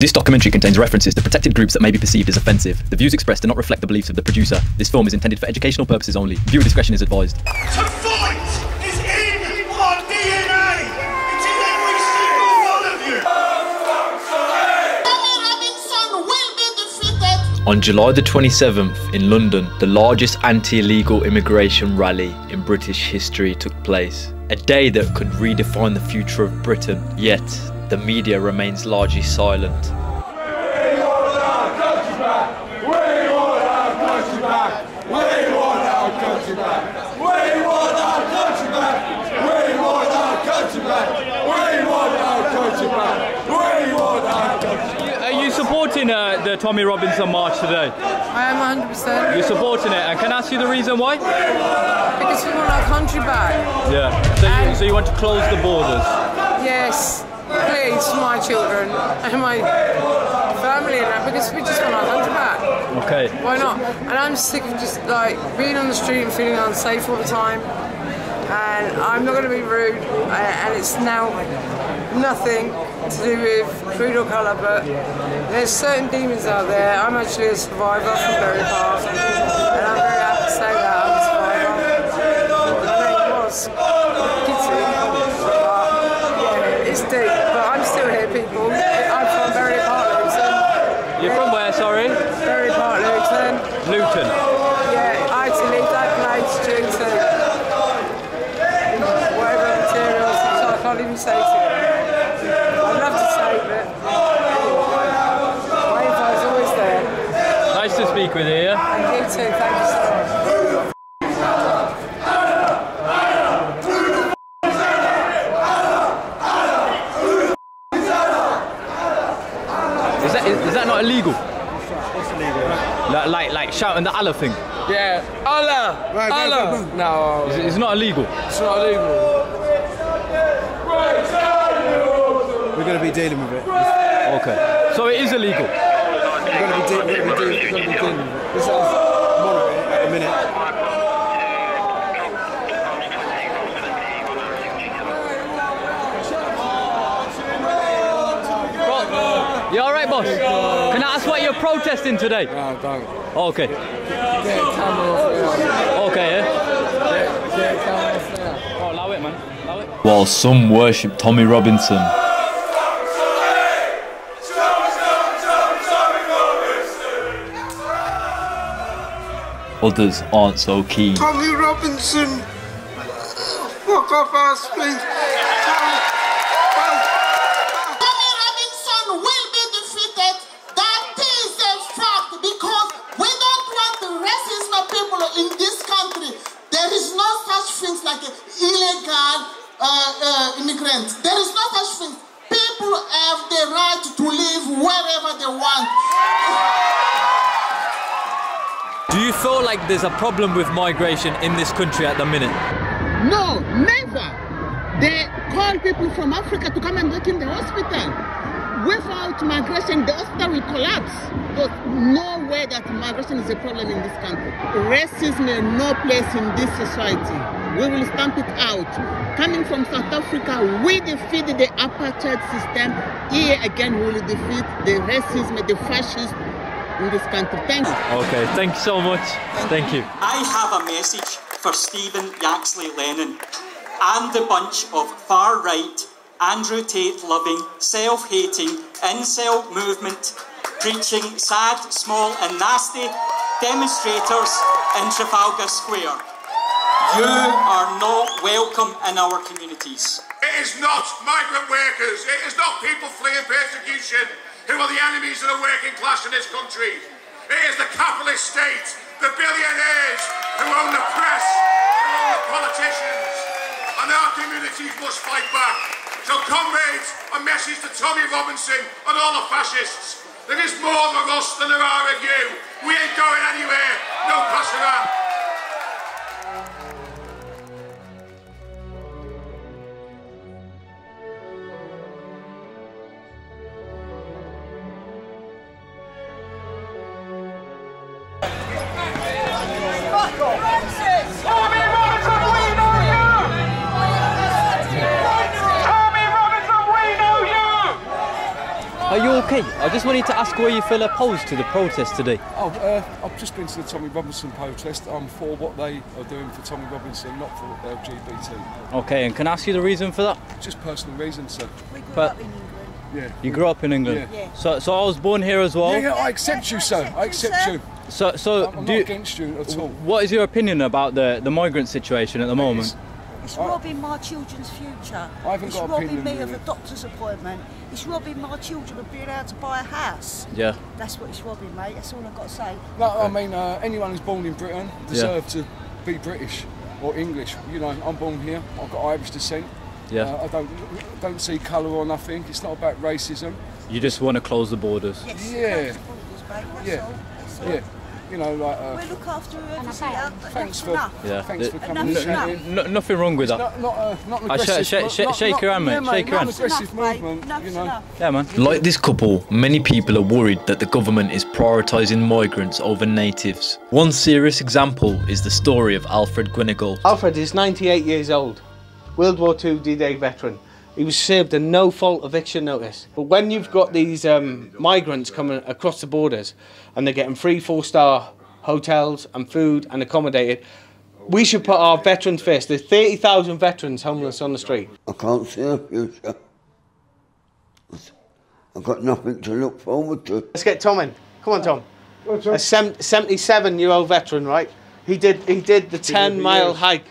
This documentary contains references to protected groups that may be perceived as offensive. The views expressed do not reflect the beliefs of the producer. This film is intended for educational purposes only. Viewer discretion is advised. To fight is in our DNA. It's in every single one of you. Tommy Robinson will be defeated. On July the 27th in London, the largest anti-illegal immigration rally in British history took place. A day that could redefine the future of Britain. Yet, the media remains largely silent. Are you supporting uh, the Tommy Robinson march today? I am 100% You're supporting it, and can I ask you the reason why? because we want our country back. Yeah. So you, so you want to close the borders? Yes, for my children and my family and that, because we just want our country back. Okay. Why not? And I'm sick of just like being on the street and feeling unsafe all the time. And I'm not going to be rude, and it's now nothing to do with creed or colour, but there's certain demons out there. I'm actually a survivor from Bury Park, and I'm very happy to say that I'm a survivor. My name was Kitty, but yeah, it's deep. But I'm still here, people. I'm from Bury Park, Luton. You're from where, sorry? Bury Park, Luton. Luton. Yeah, I actually leave that place due to whatever materials, so I can't even say to you. I'd love to say, but my info's always there. Nice to speak with you. And you too, thank you so much. Is that is, is that not illegal? Like like, like shouting the Allah thing. Yeah, Allah, Right, right, Allah. right, right. No, It's, it's not illegal. it's not illegal. Going to be dealing with it. Okay. So it is illegal. We're going to be, de- we're gonna be, de- we're gonna be dealing with it. This is monitor it at the minute. You all right, boss? Can I ask what you're protesting today? Ah, no, don't. Okay. Get the camera off there. Okay. Yeah. Get, get the camera off there. Oh, allow it, man. Allow it. While some worship Tommy Robinson, others aren't so keen. Tommy Robinson. Fuck off our street. Tommy Robinson will be defeated. That is a fact because we don't want the racism people in this country. There is no such things like illegal uh, uh, immigrants. There is no such thing. People have the right to live wherever they want. You feel like there's a problem with migration in this country at the minute? No, never. They call people from Africa to come and work in the hospital. Without migration, the hospital will collapse. There's no way that migration is a problem in this country. Racism has no place in this society. We will stamp it out. Coming from South Africa, we defeated the apartheid system. Here again, we will defeat the racism, the fascism in this country. Thank you. Okay. Thank you so much. Thank you. I have a message for Stephen Yaxley Lennon and the bunch of far right, Andrew Tate loving, self hating, incel movement preaching sad, small, and nasty demonstrators in Trafalgar Square. You are not welcome in our communities. It is not migrant workers. It is not people fleeing persecution who are the enemies of the working class in this country. It is the capitalist state, the billionaires who own the press, who own the politicians. And our communities must fight back. So, comrades, a message to Tommy Robinson and all the fascists. There is more of us than there are of you. We ain't going anywhere. No pass around. I just wanted to ask why you feel opposed to the protest today. Oh, uh, I've just been to the Tommy Robinson protest. I'm for what they are doing for Tommy Robinson, not for LGBT. Okay, and can I ask you the reason for that? Just personal reasons, sir. But Yeah. you grew up in England. Yeah. So, so I was born here as well. Yeah, yeah, I accept you, sir. I accept you. So, so I'm do not you, against you at all. what is your opinion about the, the migrant situation at the moment? It's robbing my children's future. I haven't it's got robbing me of a doctor's appointment. It's robbing my children of being able to buy a house. Yeah. That's what it's robbing, mate. That's all I've got to say. No, I mean, uh, anyone who's born in Britain deserves to be British or English. You know, I'm born here. I've got Irish descent. Yeah. Uh, I don't don't see colour or nothing. It's not about racism. You just want to close the borders. Yes, Yeah. close the borders, mate. That's Yeah. all. That's all. Yeah. You know, like. Uh, We'll look after whoever's here. thanks for enough. Yeah. thanks for The- coming and Enough, chatting. No, nothing wrong with that. Not, not, uh, not an sh- aggressive. sh- sh- not- shake not- your hand, mate, yeah, shake your hand. aggressive movement. You know. Yeah, man. Like this couple, many people are worried that the government is prioritising migrants over natives. One serious example is the story of Alfred Gwynegall. Alfred is 98 years old, World War II D-Day veteran. He was served a no-fault eviction notice. But when you've got these um, migrants coming across the borders and they're getting free four-star hotels and food and accommodated, we should put our veterans first. There's 30,000 veterans homeless on the street. I can't see a future. I've got nothing to look forward to. Let's get Tom in. Come on, Tom. A 77-year-old veteran, right? He did he did the 10-mile hike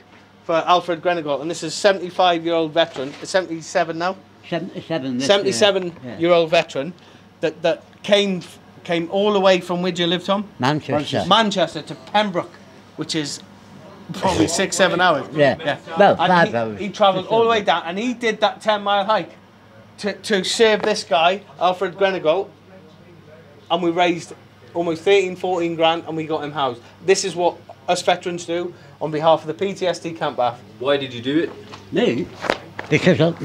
for Alfred Grenagall, and this is a 75-year-old veteran, 77 now. 77. this year. 77 Yeah. year old veteran that, that came came all the way from where do you live, Tom? Manchester. Manchester to Pembroke, which is probably six, seven hours. Yeah. Well, And five he, hours. He travelled all the way down and he did that 10 mile hike to, to save this guy, Alfred Grenagall, and we raised almost 13, 14 grand and we got him housed. This is what us veterans do on behalf of the PTSD Camp Bath. Why did you do it? Me? Because I'm,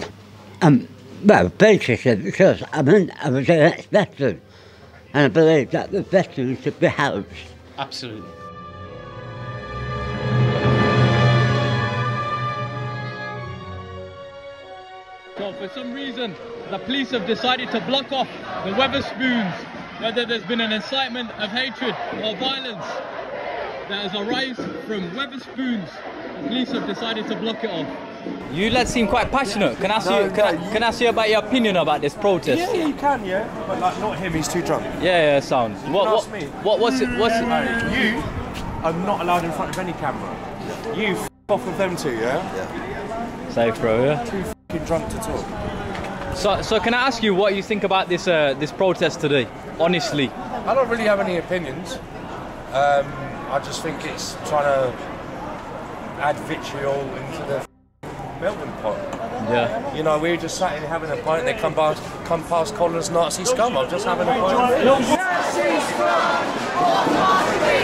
um, well, basically because I'm an, I was an ex-veteran. And I believe that the veterans should be housed. Absolutely. So for some reason, the police have decided to block off the Wetherspoons, whether there's been an incitement of hatred or violence that has arisen from Wetherspoons. The police have decided to block it off. You lads seem quite passionate. Can I ask No, you? Can, no, I, can I ask you about your opinion about this protest? Yeah, yeah, you can, yeah. But like, not him. He's too drunk. Yeah, yeah, sounds. What, what, ask me. what, what's it? What's it? You are not allowed in front of any camera. You f- off with them two, yeah? Yeah. Safe, bro. Yeah. Too fucking drunk to talk. So, so can I ask you what you think about this uh, this protest today? Honestly. I don't really have any opinions. Um, I just think it's trying to add vitriol into the melting pot. Yeah. You know, we're just sat here having a pint. They come past, come past Colin's Nazi scum. I'm just having a pint.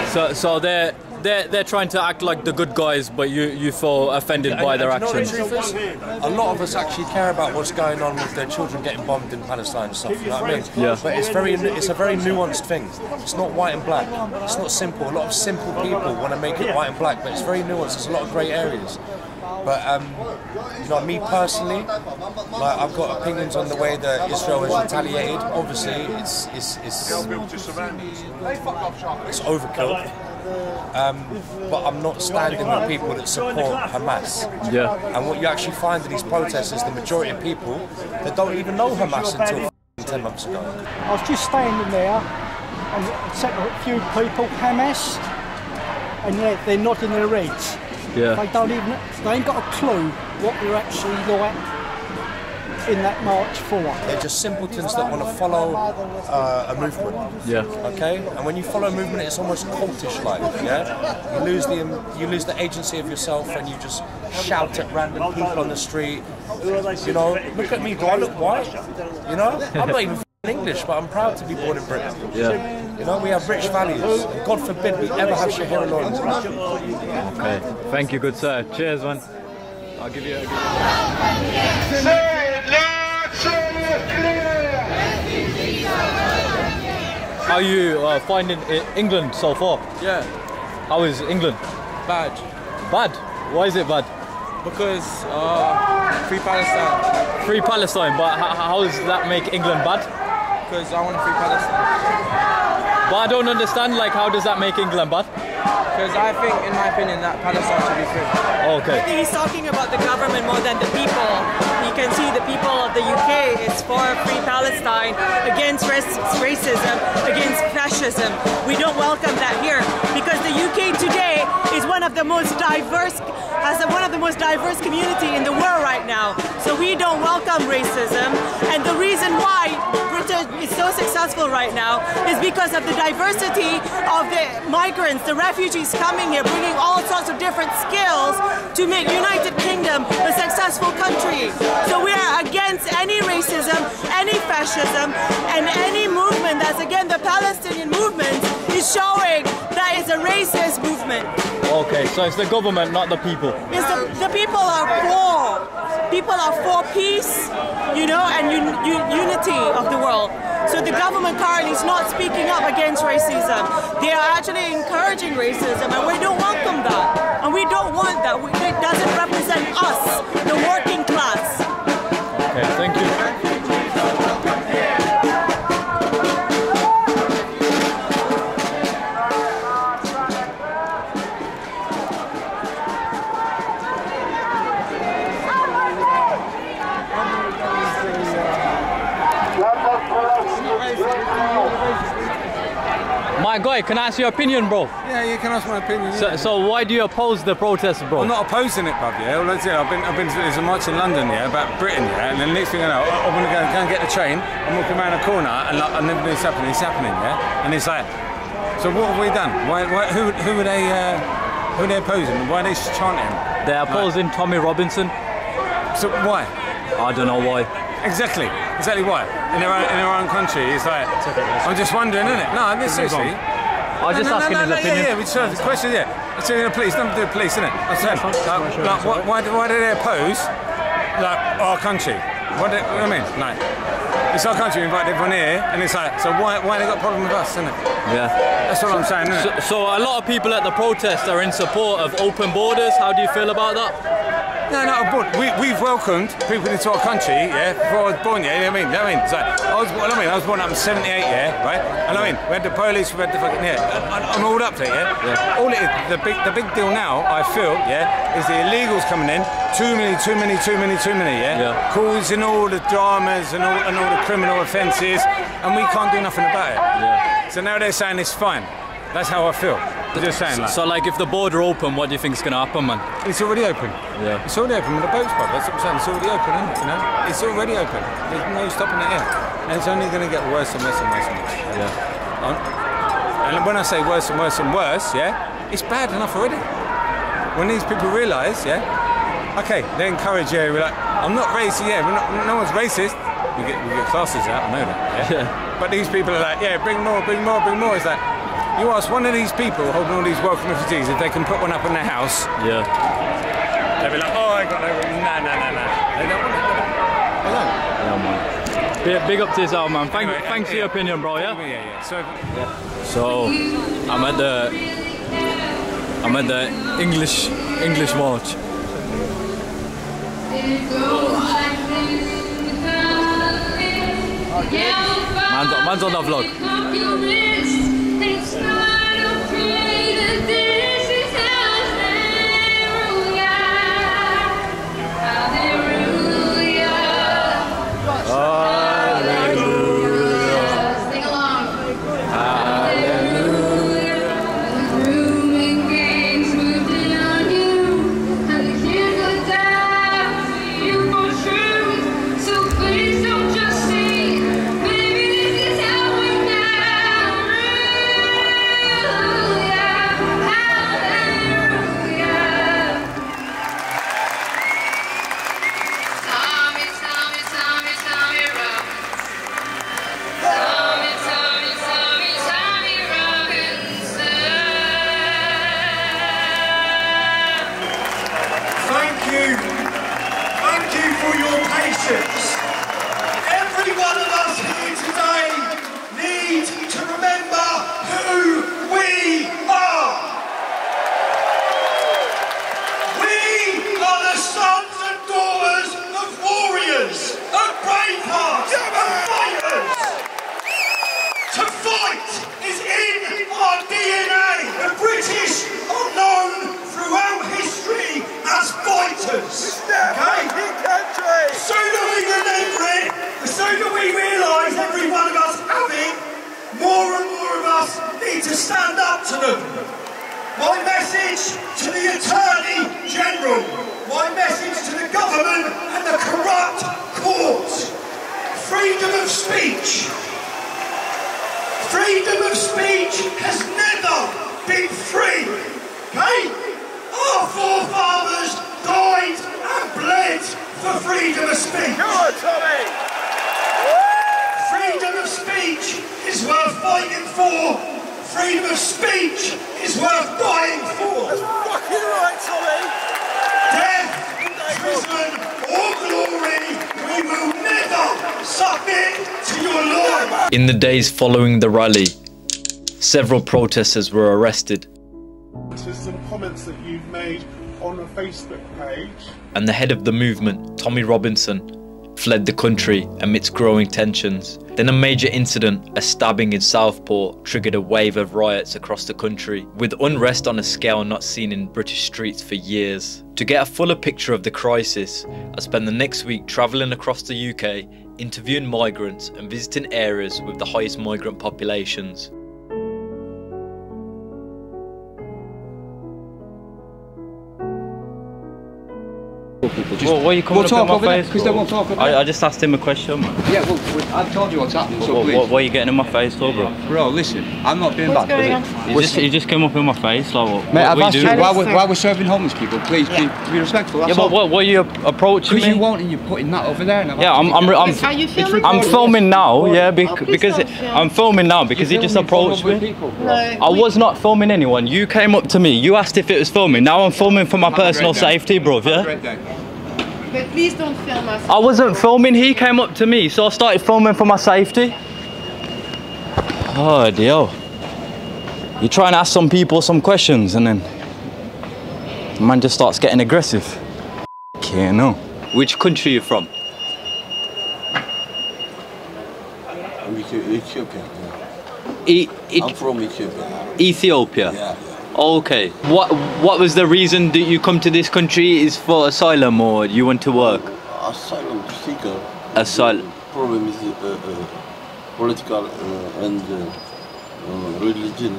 So, so they're they're they're trying to act like the good guys, but you you feel offended by And- their and do you know actions. what the truth is? A lot of us actually care about what's going on with their children getting bombed in Palestine and stuff. You know what I mean? Yeah. But it's very, it's a very nuanced thing. It's not white and black. It's not simple. A lot of simple people want to make it white and black, but it's very nuanced. There's a lot of grey areas. But um, you know, me personally, like I've got opinions on the way that Israel has retaliated. Obviously, it's it's it's, it's overkill. Um, but I'm not standing with people that support Hamas. Yeah. And what you actually find in these protests is the majority of people that don't even know Hamas until f***ing 10 months ago. I was just standing there and said to a few people, Hamas, and yet they're nodding their heads. Yeah. They don't even, they ain't got a clue what they're actually like in that march for. They're just simpletons that want to follow uh, a movement. Yeah. Okay. And when you follow a movement, it's almost cultish-like. Yeah. You lose the you lose the agency of yourself, and you just shout at random people on the street. You know, look at me. Do I look white? You know, I'm not even English, but I'm proud to be born in Britain. Yeah. You know, we have British values. And God forbid we ever have Shahira Lawrence. Okay. Thank you, good sir. Cheers, man. I'll give you a. How are you uh, finding England so far? Yeah. How is England? Bad. Bad? Why is it bad? Because uh, Free Palestine. Free Palestine, but h- how does that make England bad? because I want free Palestine. But I don't understand, like, how does that make England bad? Because I think, in my opinion, that Palestine should be free. Okay. I think he's talking about the government more than the people. You can see the people of the UK is for free Palestine, against rac- racism, against fascism. We don't welcome that here because the UK today is one of the most diverse, has one of the most diverse community in the world right now. So we don't welcome racism, and the reason why Britain is so successful right now is because of the diversity of the migrants, the refugees coming here, bringing all sorts of different skills to make United Kingdom a successful country. So we are against any racism, any fascism, and any movement that's against the Palestinian movement is showing that it's a racist movement. Okay, so it's the government, not the people. Is the, the people are for people are for peace, you know, and un, un, unity of the world. So the government currently is not speaking up against racism. They are actually encouraging racism, and we don't welcome that. And we don't want that. We, it doesn't represent us, the working class. Guy, can I ask your opinion, bro? Yeah, you can ask my opinion. So, yeah. so why do you oppose the protest, bro? I'm not opposing it, bruv, yeah. Well, it. I've been, I've been to there's a march in London, yeah, about Britain, yeah, and the next thing I know, I- I'm gonna go, go and get the train. I'm walking around a corner, and, like, and then it's happening, it's happening, yeah. And it's like, so what have we done? Why, why, who, who are they, uh, who are they opposing? Why are they chanting? They're opposing Tommy Robinson. So why? I don't know why. Exactly, exactly why? In their own, in their own country, it's like, I'm just wondering, isn't it? No, on. seriously. I was just no, no, asking no, his no, opinion. Yeah, yeah, we just asked the question, yeah. It's in the police, nothing to do with police, isn't it? I'm saying, like, like, why, why, do- why do they oppose, like, our country? What do, what do I mean? Like, it's our country, we invite everyone here, and it's like, so why, why they got a problem with us, isn't it? Yeah. That's what I'm saying, isn't So, it? so a lot of people at the protest are in support of open borders. How do you feel about that? No, no, but we, we've welcomed people into our country, yeah, before I was born, yeah, you know what I mean? You know what I mean? Like, I was, what I mean, I was born up in 78, yeah, right? And I mean, we had the police, we had the fucking, yeah, I- I'm all up to it, yeah? All it is, the big, the big deal now, I feel, yeah, is the illegals coming in, too many, too many, too many, too many, yeah? Yeah. Causing all the dramas and all, and all the criminal offences, and we can't do nothing about it. Yeah. So now they're saying it's fine. That's how I feel. Just saying, like. So, like, if the border open, what do you think is gonna happen, man? It's already open. Yeah. It's already open with the boats, bro. That's what I'm saying. It's already open, isn't it? You know? It's already open. There's no stopping it here. And it's only going to get worse and worse and worse and worse. Yeah. Um, and when I say worse and worse and worse, yeah, it's bad enough already. When these people realise, yeah, okay, they encourage, yeah, we're like, I'm not racist, yeah, we're not, no one's racist. We get, we get classes out, I know that, yeah? But these people are like, yeah, bring more, bring more, bring more. It's like, you ask one of these people holding all these welcome refugees if they can put one up in their house, Yeah. They'll be like, oh, I got no room. Nah, nah, nah, nah. They don't want it. do they? They don't. Yeah, man. Big, big up to yourself, man. Thank, Anyway, thanks for your opinion, bro. Yeah. Yeah, yeah. So, So, I'm at the, I'm at the English English march. Man's, man's on the vlog. Tem My message to the Attorney General, my message to the government and the corrupt courts. Freedom of speech. Freedom of speech has never been free. Okay? Our forefathers died and bled for freedom of speech. Come on, Tommy! Freedom of speech is worth fighting for. Freedom of speech is worth dying for. That's fucking right, Tommy! Death, prison, or glory, we will never submit to your law. In the days following the rally, several protesters were arrested, to some comments that you've made on a Facebook page. and the head of the movement, Tommy Robinson, fled the country amidst growing tensions. Then a major incident, a stabbing in Southport, triggered a wave of riots across the country, with unrest on a scale not seen in British streets for years. To get a fuller picture of the crisis, I spent the next week travelling across the UK, interviewing migrants and visiting areas with the highest migrant populations. Well, why are you coming we'll up talk in my over there, face? 'cause they bro? won't talk over I. I just asked him a question, man. Yeah, well, I've told you what's happening, so What, please. what, what are you getting in my face for, bro? Bro, listen, I'm not being What's bad. going on? it? You just, you just came up in my face, like what? Mate, what, I've what asked you you doing? while we're, while we're serving homeless people, please be, be respectful. Yeah, but what, what are you approaching Because you won't and you're putting that over there. And Yeah, I'm, I'm, I'm, filming? I'm filming now, yeah, because don't it, film. I'm filming now because he just approached me. I was not filming anyone. You came up to me. You asked if it was filming. Now I'm filming for my personal safety, bro. Yeah. Great day. But please don't film us. I wasn't filming. He came up to me, so I started filming for my safety. Oh dear. You try and ask some people some questions, and then the man just starts getting aggressive. Okay, no. Which country are you from? Ethiopia. E- I'm from Ethiopia. Ethiopia. Yeah. Okay. What What was the reason that you come to this country? Is for asylum or you want to work? Asylum seeker. Asylum. Problem is uh, uh, political uh, and uh, uh, religion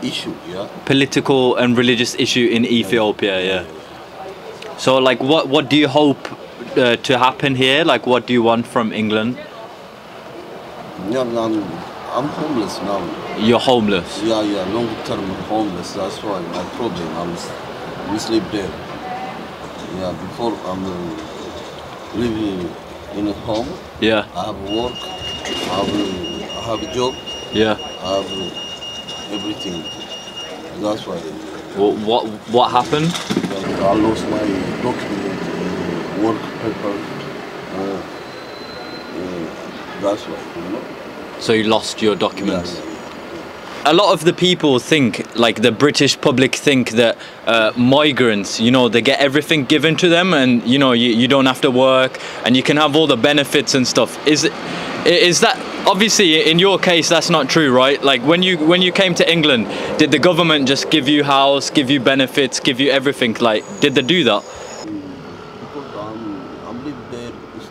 issue. Yeah. Political and religious issue in Ethiopia. Yeah. So, like, what what do you hope uh, to happen here? Like, what do you want from England? Yeah, I'm, I'm homeless now. You're homeless. Yeah, yeah, long term homeless. That's why my problem. I'm we sleep there. Yeah, before I'm uh, living in a home. Yeah. I have work. I have, I have a job. Yeah. I have everything. That's why. What what what happened? I lost my document, uh, work paper. Uh, uh, that's why, you know. So you lost your documents. A lot of the people think, like the British public think that uh, migrants, you know, they get everything given to them, and you know, you, you don't have to work, and you can have all the benefits and stuff. Is is that obviously in your case that's not true, right? Like when you when you came to England, did the government just give you house, give you benefits, give you everything? Like, did they do that?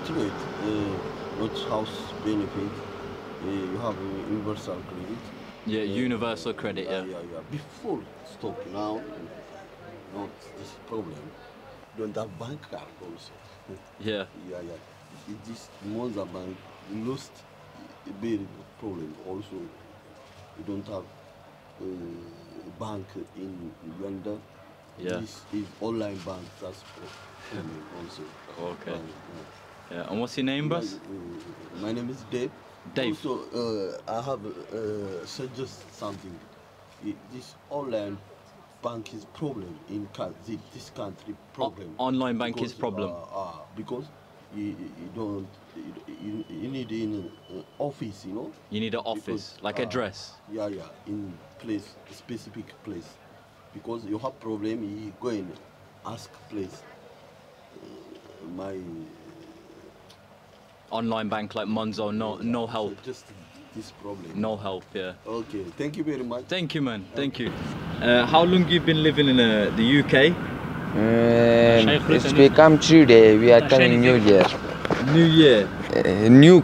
Straight, uh, house benefit. Uh, you have universal. Yeah, universal credit. Yeah. Yeah, yeah. Before stop now, not this problem. Don't have bank card also. Yeah. Yeah, yeah. It, this Monzo bank lost a big problem also. You don't have uh, bank in Uganda. Yeah. This is online bank. That's problem also. Okay. Right, Yeah. And what's your name, my, boss? uh, my name is Dave. Dave. Also, uh, I have uh, suggest something. This online bank is problem in this country problem. online bank is problem. Uh, uh, because you, you don't you, you- need in uh, office, you know. You need an office, like address. Yeah, yeah, in place, specific place, because you have problem. You go and ask place. Uh, my Online bank like Monzo, no no help. just this problem. No help, yeah. Okay, thank you very much. Thank you, man. Thank you. Uh, how long you been living in uh, the UK? Um, it's become three day. We are coming New Year. New Year. Uh, new.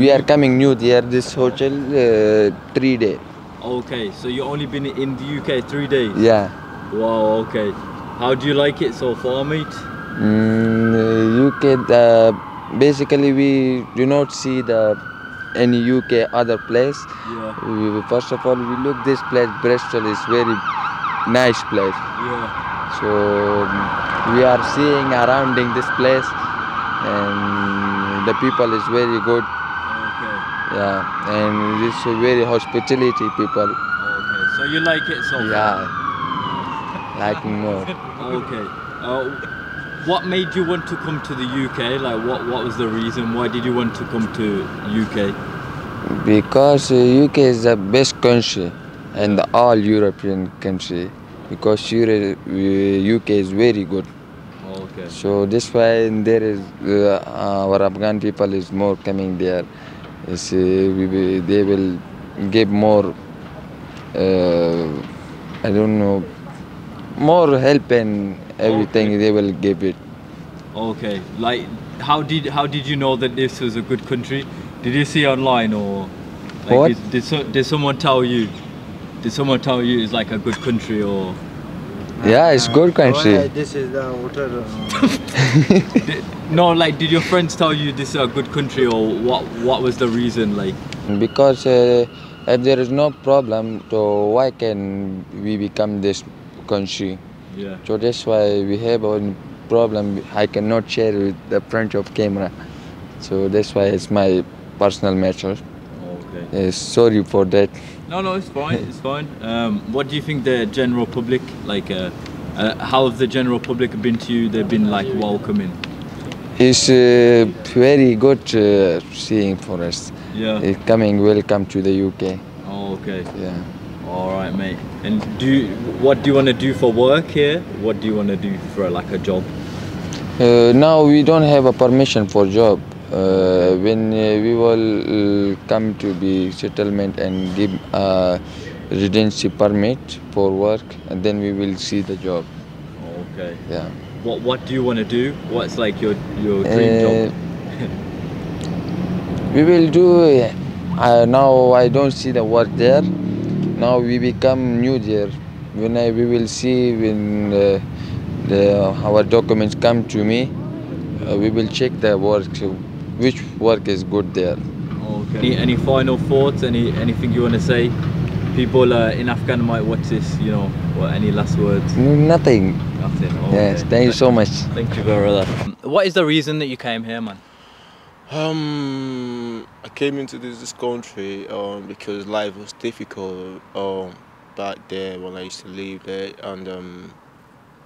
We are coming New Year. This hotel uh, three day. Okay, so you only been in the UK three days? Yeah. Wow, okay. How do you like it so far, mate? Mm, UK. Basically, we do not see the any UK other place. Yeah. We, first of all, we look this place. Bristol is very nice place. Yeah. So we are seeing surrounding this place, and the people is very good. Okay. Yeah, and this is very hospitality people. Okay, so you like it so far? Yeah, like more. Okay. Uh, what made you want to come to the UK? Like, what what was the reason? Why did you want to come to UK? Because uh, UK is the best country, and all European country. Because Euro- uh, UK is very good. Okay. So this why there is uh, our Afghan people is more coming there. Uh, we, they will give more. Uh, I don't know. More help and everything they will give it. Okay. Like, how did how did you know that this was a good country? Did you see online or? Like, What? Did, did, so, did someone tell you? Did someone tell you it's like a good country or? Yeah, it's good country. This is the water. No, like, did your friends tell you this is a good country or what? What was the reason? Like, Because uh, if there is no problem, so why can we become this country? Yeah. So that's why we have a problem. I cannot share with the front of camera. So that's why it's my personal matter. Okay. Sorry for that. No, no, it's fine. It's fine. Um, what do you think the general public like? Uh, uh, how have the general public been to you? They've been like welcoming. It's uh, very good uh, seeing for us. Yeah. Coming, welcome to the UK. Oh, okay. Yeah. All right, mate. And do you, what do you want to do for work here? What do you want to do for like a job? Uh, now we don't have a permission for job. Uh, when uh, we will uh, come to the settlement and give a residency permit for work, and then we will see the job. Okay. Yeah. What What do you want to do? What's like your your dream Uh, job? We will do. Uh, now I don't see the work there. Now we become new there. When I, we will see when uh, the, our documents come to me, uh, we will check the work, which work is good there. Okay. Any, any final thoughts? Any anything you want to say? People uh, in Afghan might watch this. You know, what? Any last words? Nothing. Nothing. Yes, Okay. thank you so much. Thank you, brother. What is the reason that you came here, man? Um, I came into this, this country um, because life was difficult um, back there when I used to live there, and um,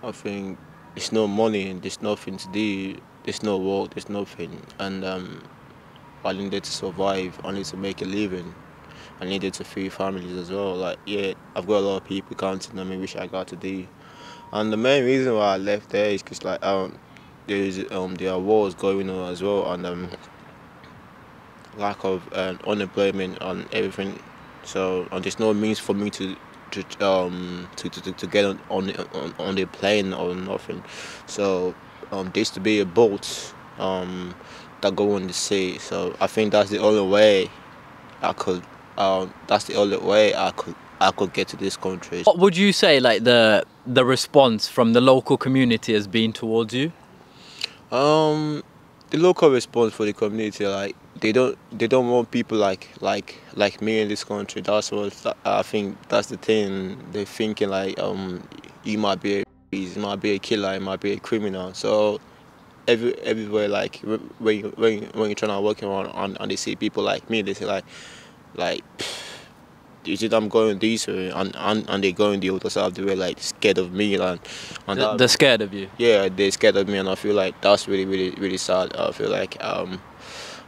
I think there's no money and there's nothing to do, there's no work, there's nothing, and um, I needed to survive, I needed to make a living, I needed to feed families as well. Like, yeah, I've got a lot of people counting on me, which I got to do, and the main reason why I left there is because like um, there's um there are wars going on as well, and um lack of um, unemployment and everything. So and there's no means for me to to um to, to, to get on on the, on, on the plane or nothing. So um there used to be a boat um that go on the sea. So I think that's the only way I could um that's the only way I could I could get to this country. What would you say like the the response from the local community has been towards you? Um, the local response for the community, like they don't they don't want people like like like me in this country. That's what I think. That's the thing. They're thinking like um, you might be a you might be a killer, you might be a criminal. So every everywhere like when you, when you, when you're trying to work around and, and they see people like me, they say like like. You see them going this way and, and, and they going the other side of the way like scared of me and, and Th- that- They're scared of you. yeah, they're scared of me, and I feel like that's really, really, really sad. I feel like um,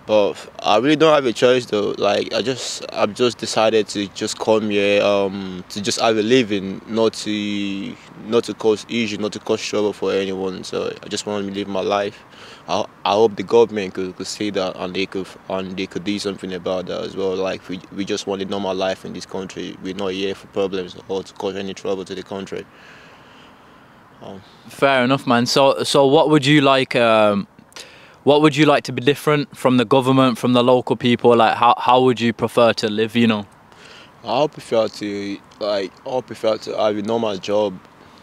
But I really don't have a choice though. Like I just I've just decided to just come here um, to just have a living, not to not to cause issue, not to cause trouble for anyone. So I just want to live my life. I, I hope the government could, could see that and they could and they could do something about that as well. Like we we just want a normal life in this country. We're not here for problems or to cause any trouble to the country. Um, Fair enough, man. So, so what would you like? Um, what would you like to be different from the government, from the local people? Like, how how would you prefer to live? You know. I prefer to like I prefer to have a normal job,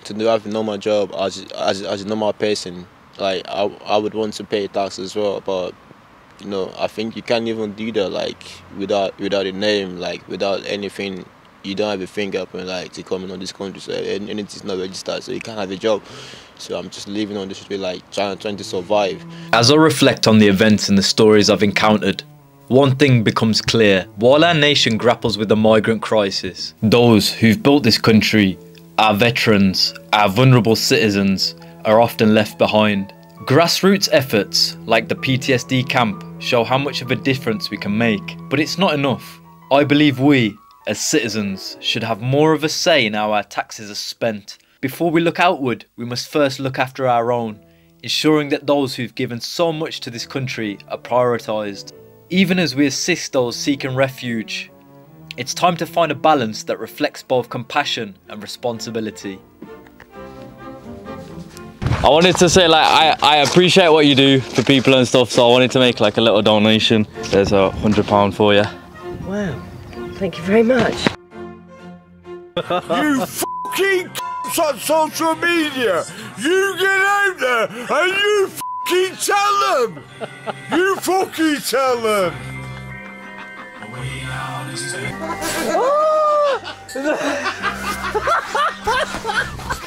to do have a normal job as as as a normal person. Like I I would want to pay tax as well, but you know I think you can't even do that like without without a name, like without anything. You don't have a finger fingerprint like to come in on this country, so and anything's not registered, so you can't have a job. So I'm just living on the street, like trying trying to survive. As I reflect on the events and the stories I've encountered, one thing becomes clear. While our nation grapples with the migrant crisis, those who've built this country, our veterans, our vulnerable citizens, are often left behind. Grassroots efforts like the PTSD camp show how much of a difference we can make, but it's not enough. I believe we, as citizens, should have more of a say in how our taxes are spent. Before we look outward, we must first look after our own, ensuring that those who've given so much to this country are prioritised. Even as we assist those seeking refuge, it's time to find a balance that reflects both compassion and responsibility. I wanted to say like I, I appreciate what you do for people and stuff, so I wanted to make like a little donation. There's a hundred pound for you. Wow. Thank you very much. you fucking c***s on social media. You get out there and you fucking tell them. You fucking tell them. Oh!